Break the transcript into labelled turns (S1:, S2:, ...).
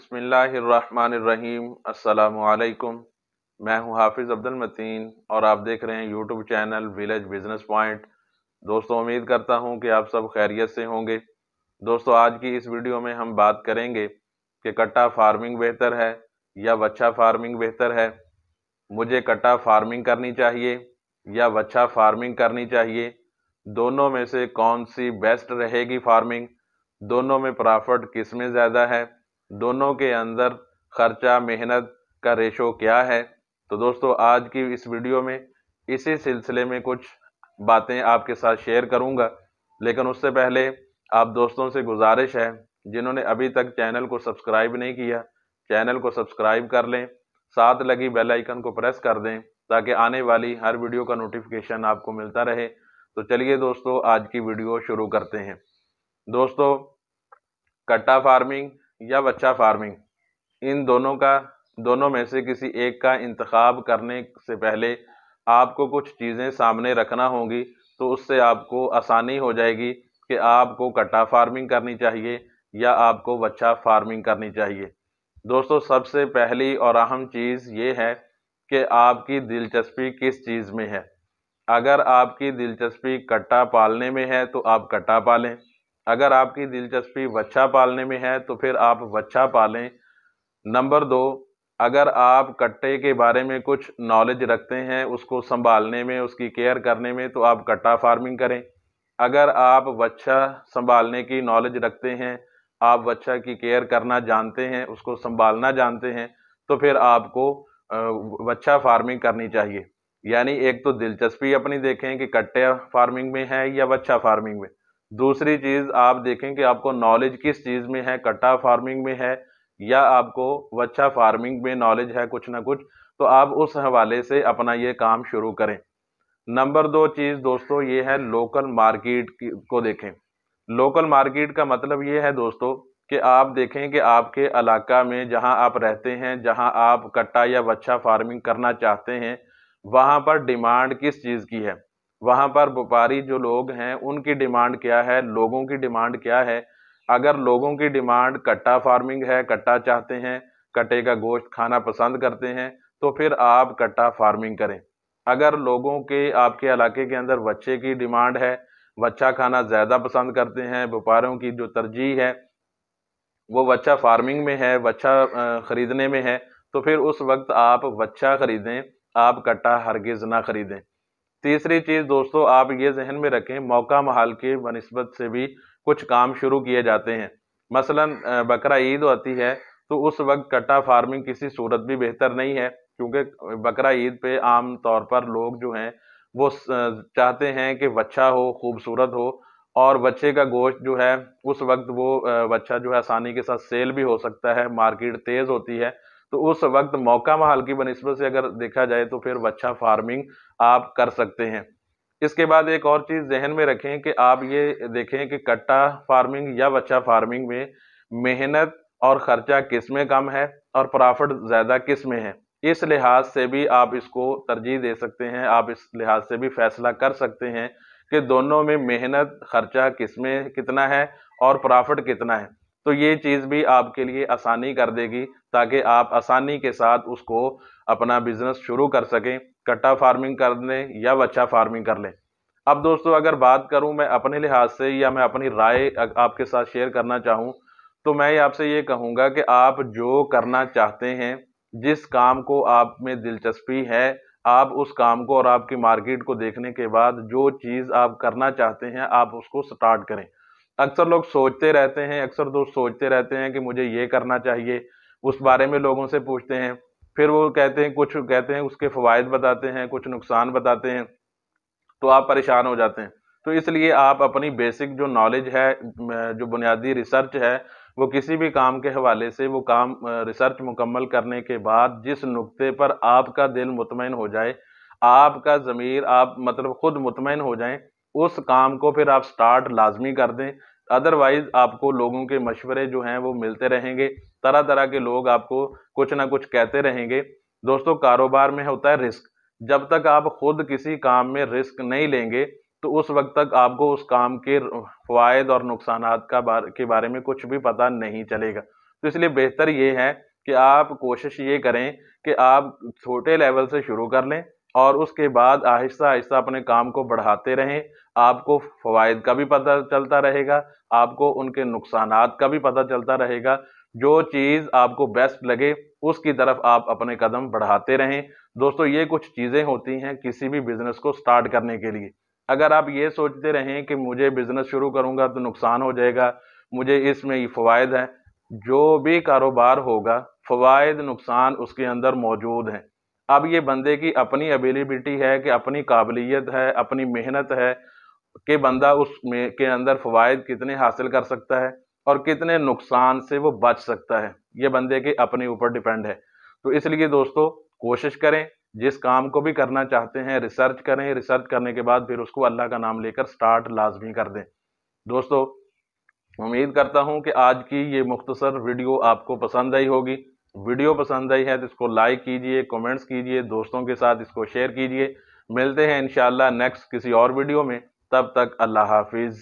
S1: بسم اللہ الرحمن الرحیم۔ السلام علیکم۔ میں ہوں حافظ عبد المتین اور آپ دیکھ رہے ہیں YouTube channel village business point. دوستو، امید کرتا ہوں کہ آپ سب خیریت سے ہوں گے۔ دوستو، آج کی اس ویڈیو میں ہم بات کریں گے کہ کٹا فارمنگ بہتر ہے یا وچھا فارمنگ بہتر ہے۔ مجھے کٹا فارمنگ کرنی چاہیے یا وچھا فارمنگ کرنی چاہیے؟ دونوں میں سے کون سی بیسٹ رہے گی فارمنگ؟ دونوں میں پرافٹ کس میں زیادہ ہے؟ دونوں کے اندر خرچہ، محنت کا ریشو کیا ہے؟ تو دوستو، آج کی اس ویڈیو میں اسی سلسلے میں کچھ باتیں آپ کے ساتھ شیئر کروں گا۔ لیکن اس سے پہلے آپ دوستوں سے گزارش ہے، جنہوں نے ابھی تک چینل کو سبسکرائب نہیں کیا، چینل کو سبسکرائب کر لیں۔ ساتھ لگی بیل آئیکن کو پریس کر دیں تاکہ آنے والی ہر ویڈیو کا نوٹیفیکیشن آپ کو ملتا رہے۔ تو چلیے دوستو، آج کی ویڈیو شروع کرتے ہیں۔ دوستو، کٹا فارمنگ یا بچہ فارمنگ، ان دونوں کا، دونوں میں سے کسی ایک کا انتخاب کرنے سے پہلے آپ کو کچھ چیزیں سامنے رکھنا ہوں گی تو اس سے آپ کو آسانی ہو جائے گی کہ آپ کو کٹا فارمنگ کرنی چاہیے یا آپ کو بچہ فارمنگ کرنی چاہیے۔ دوستو، سب سے پہلی اور اہم چیز یہ ہے کہ آپ کی دلچسپی کس چیز میں ہے۔ اگر آپ کی دلچسپی کٹا پالنے میں ہے تو آپ کٹا پالیں۔ اگر آپ کی دلچسپی وچھا پالنے میں ہے تو پھر آپ وچھا پالیں۔ نمبر دو، اگر آپ کٹے کے بارے میں کچھ نالج رکھتے ہیں اس کو سنبھالنے میں، اس کی کیئر کرنے میں، تو آپ کٹا فارمنگ کریں۔ اگر آپ وچھا سنبھالنے کی نالج رکھتے ہیں، آپ وچھا کی کیئر کرنا جانتے ہیں، اس کو سنبھالنا جانتے ہیں، تو پھر آپ کو وچھا فارمنگ کرنی چاہیے۔ یعنی ایک تو دلچسپی اپنی دیکھیں کہ کٹے فارمنگ میں ہے یا وچھا فارمنگ میں۔ دوسری چیز آپ دیکھیں کہ آپ کو نالج کس چیز میں ہے، کٹا فارمنگ میں ہے یا آپ کو وچھا فارمنگ میں نالج ہے کچھ نہ کچھ، تو آپ اس حوالے سے اپنا یہ کام شروع کریں۔ نمبر دو چیز دوستو یہ ہے لوکل مارکیٹ کو دیکھیں۔ لوکل مارکیٹ کا مطلب یہ ہے دوستو کہ آپ دیکھیں کہ آپ کے علاقہ میں جہاں آپ رہتے ہیں، جہاں آپ کٹا یا وچھا فارمنگ کرنا چاہتے ہیں، وہاں پر ڈیمانڈ کس چیز کی ہے؟ وہاں پر بپاری جو لوگ ہیں، ان کی ڈیمانڈ کیا ہے؟ لوگوں کی ڈیمانڈ کیا ہے؟ اگر لوگوں کی ڈیمانڈ کٹا فارمنگ ہے، کٹا چاہتے ہیں، کٹے کا گوشت کھانا پسند کرتے ہیں، تو پھر آپ کٹا فارمنگ کریں۔ اگر لوگوں کے، آپ کے علاقے کے اندر وچے کی ڈیمانڈ ہے وچا کھانا زیادہ پسند کرتے ہیں، بپاروں کی جو ترجیح ہے، وہ وچا فارمنگ میں ہے وچا خریدنے میں ہے، تو پھر اس وقت آپ وچا خریدیں، آپ کٹا ہرگز نہ خریدیں۔ تیسری چیز دوستو، آپ یہ ذہن میں رکھیں، موقع محال کے بنسبت سے بھی کچھ کام شروع کیے جاتے ہیں۔ مثلا بکرہ عید ہوتی ہے تو اس وقت کٹا فارمنگ کسی صورت بھی بہتر نہیں ہے، کیونکہ بکرہ عید پہ عام طور پر لوگ جو ہیں، وہ چاہتے ہیں کہ بچہ ہو، خوبصورت ہو، اور بچے کا گوشت جو ہے، اس وقت وہ بچہ جو ہے، آسانی کے ساتھ سیل بھی ہو سکتا ہے، مارکیٹ تیز ہوتی ہے۔ تو اس وقت موقع محال کی بنسبت سے اگر دیکھا جائے تو پھر بچہ فارمنگ آپ کر سکتے ہیں۔ اس کے بعد ایک اور چیز ذہن میں رکھیں کہ آپ یہ دیکھیں کہ کٹا فارمنگ یا بچہ فارمنگ میں محنت اور خرچہ کس میں کم ہے اور پرافٹ زیادہ کس میں ہے۔ اس لحاظ سے بھی آپ اس کو ترجیح دے سکتے ہیں، آپ اس لحاظ سے بھی فیصلہ کر سکتے ہیں کہ دونوں میں محنت، خرچہ کس میں کتنا ہے اور پرافٹ کتنا ہے۔ تو یہ چیز بھی آپ کے لیے آسانی کر دے گی تاکہ آپ آسانی کے ساتھ اس کو اپنا بزنس شروع کر سکیں، کٹا فارمنگ کر لیں یا اچھا بچہ فارمنگ کر لیں۔ اب دوستو، اگر بات کروں میں اپنے لحاظ سے یا میں اپنی رائے آپ کے ساتھ شیئر کرنا چاہوں، تو میں آپ سے یہ کہوں گا کہ آپ جو کرنا چاہتے ہیں، جس کام کو آپ میں دلچسپی ہے، آپ اس کام کو اور آپ کی مارکیٹ کو دیکھنے کے بعد جو چیز آپ کرنا چاہتے ہیں، آپ اس کو سٹارٹ کریں۔ اکثر لوگ سوچتے رہتے ہیں، اکثر دوست سوچتے رہتے ہیں کہ مجھے یہ کرنا چاہیے، اس بارے میں لوگوں سے پوچھتے ہیں۔ پھر وہ کہتے ہیں، کچھ کہتے ہیں، اس کے فوائد بتاتے ہیں، کچھ نقصان بتاتے ہیں، تو آپ پریشان ہو جاتے ہیں۔ تو اس لیے آپ اپنی بیسک جو نالج ہے، جو بنیادی ریسرچ ہے، وہ کسی بھی کام کے حوالے سے، وہ کام ریسرچ مکمل کرنے کے بعد جس نقطے پر آپ کا دل مطمئن ہو جائے، آپ کا ضمیر، آپ مطلب خود مطمئن ہو جائیں اس کام کو پھر آپ سٹارٹ لازمی کر دیں۔ ادروائز آپ کو لوگوں کے مشورے جو ہیں وہ ملتے رہیں گے۔ طرح طرح کے لوگ آپ کو کچھ نہ کچھ کہتے رہیں گے۔ دوستو، کاروبار میں ہوتا ہے رسک جب تک آپ خود کسی کام میں رسک نہیں لیں گے، تو اس وقت تک آپ کو اس کام کے فوائد اور نقصانات کا کے بارے میں کچھ بھی پتہ نہیں چلے گا۔ تو اس لیے بہتر یہ ہے کہ آپ کوشش یہ کریں کہ آپ چھوٹے لیول سے شروع کر لیں۔ اور اس کے بعد آہستہ آہستہ اپنے کام کو بڑھاتے رہیں۔ آپ کو فوائد کا بھی پتہ چلتا رہے گا، آپ کو ان کے نقصانات کا بھی پتہ چلتا رہے گا۔ جو چیز آپ کو بیسٹ لگے، اس کی طرف آپ اپنے قدم بڑھاتے رہیں۔ دوستو، یہ کچھ چیزیں ہوتی ہیں کسی بھی بزنس کو سٹارٹ کرنے کے لیے۔ اگر آپ یہ سوچتے رہیں کہ مجھے بزنس شروع کروں گا تو نقصان ہو جائے گا، مجھے اس میں یہ فوائد ہیں۔ جو بھی کاروبار ہوگا، فوائد نقصان اس کے اندر موجود ہیں۔ اب یہ بندے کی اپنی ابیلیبلٹی ہے کہ اپنی قابلیت ہے، اپنی محنت ہے کہ بندہ اس میں کے اندر فوائد کتنے حاصل کر سکتا ہے اور کتنے نقصان سے وہ بچ سکتا ہے۔ یہ بندے کے اپنے اوپر ڈیپینڈ ہے۔ تو اس لیے دوستو، کوشش کریں، جس کام کو بھی کرنا چاہتے ہیں ریسرچ کریں۔ ریسرچ کرنے کے بعد پھر اس کو اللہ کا نام لے کر سٹارٹ لازمی کر دیں۔ دوستو، امید کرتا ہوں کہ آج کی یہ مختصر ویڈیو آپ کو پسند آئی ہوگی۔ ویڈیو پسند آئی ہے تو اس کو لائک کیجیے کومنٹس کیجیے، دوستوں کے ساتھ اس کو شیئر کیجیے۔ ملتے ہیں انشاءاللہ نیکسٹ کسی اور ویڈیو میں۔ تب تک اللہ حافظ۔